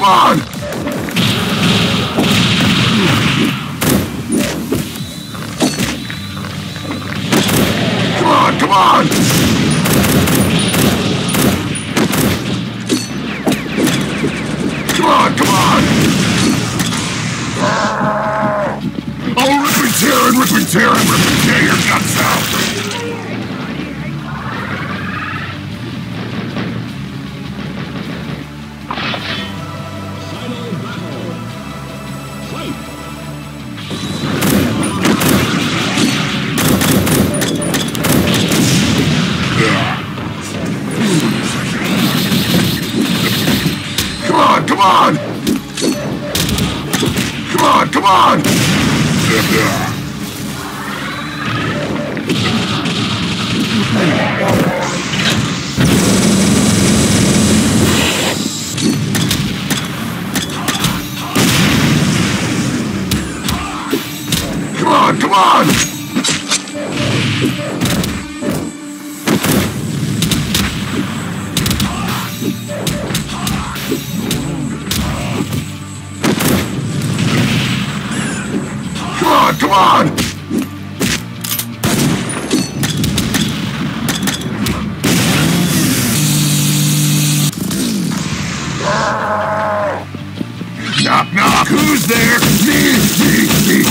Come on, come on! Come on, come on! Come on! Oh, rip me tearing, rip me tearing, rip me tear your guts out! Come on, come on! Come on, on! Come on! Knock, knock, who's there? Me, me, me,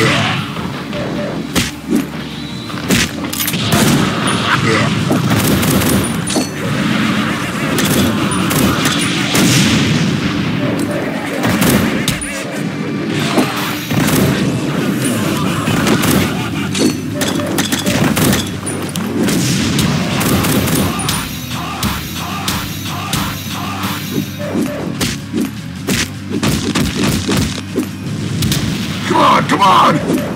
Come come on!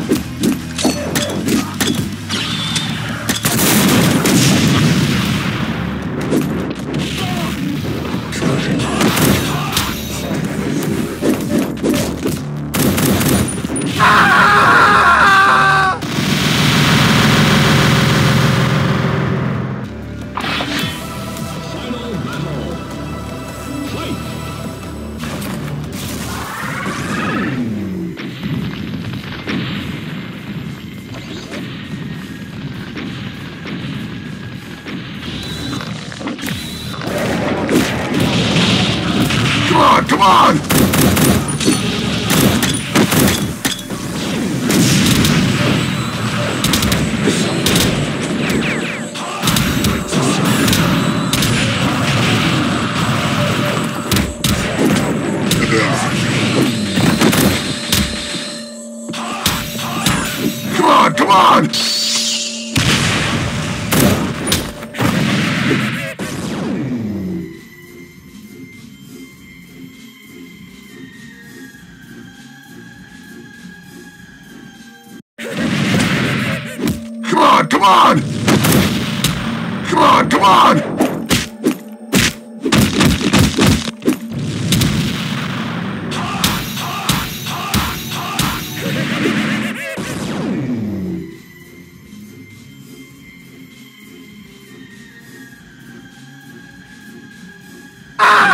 Come on! On, come on! Come on, come on! Final